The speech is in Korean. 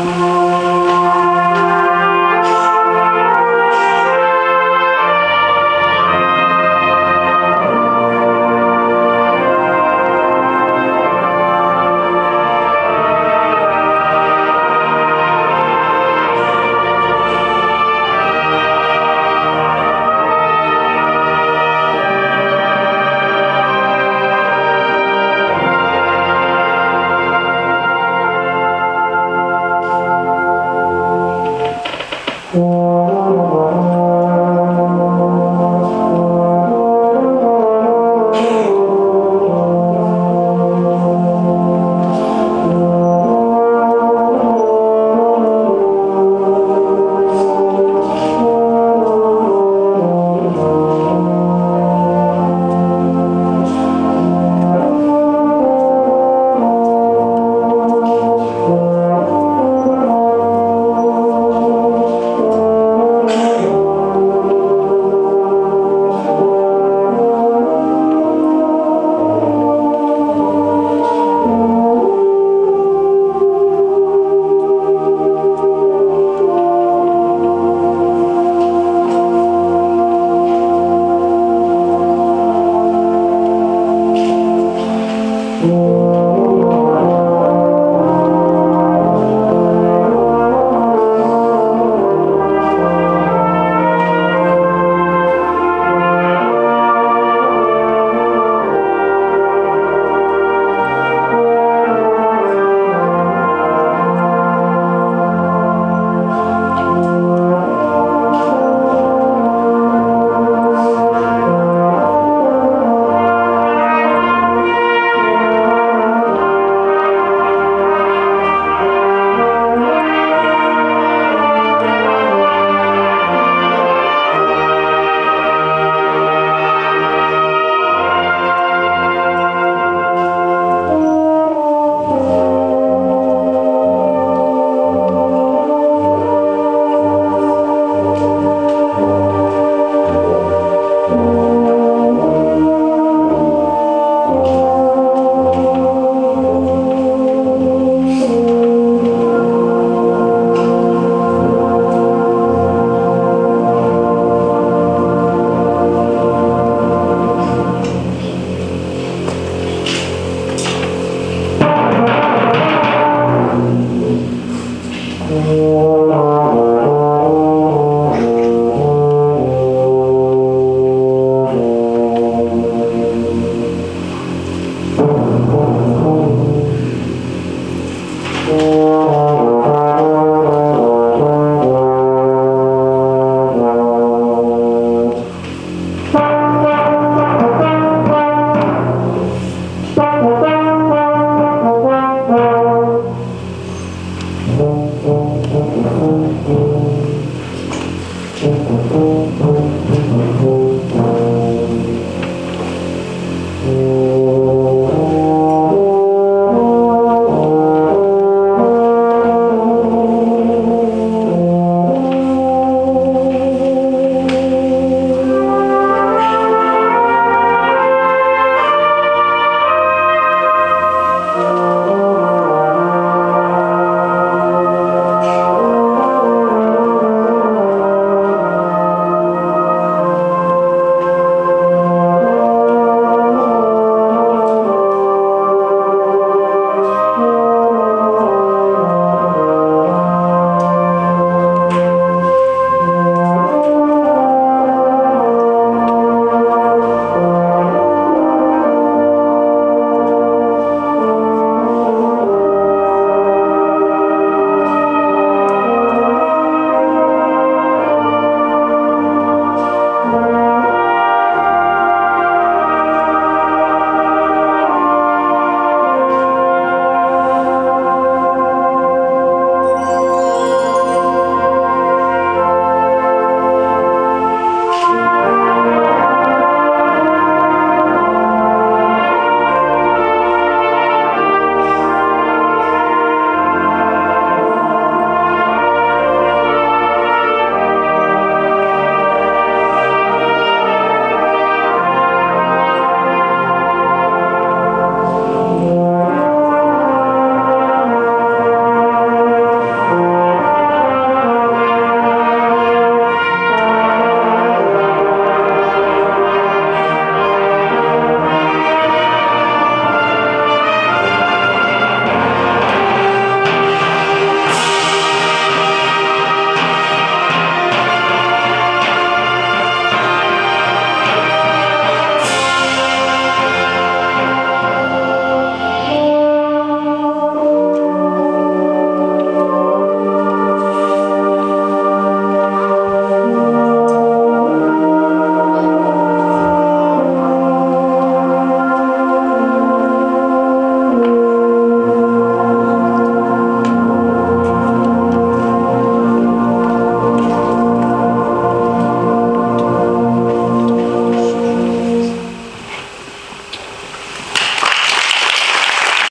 Amen. 오.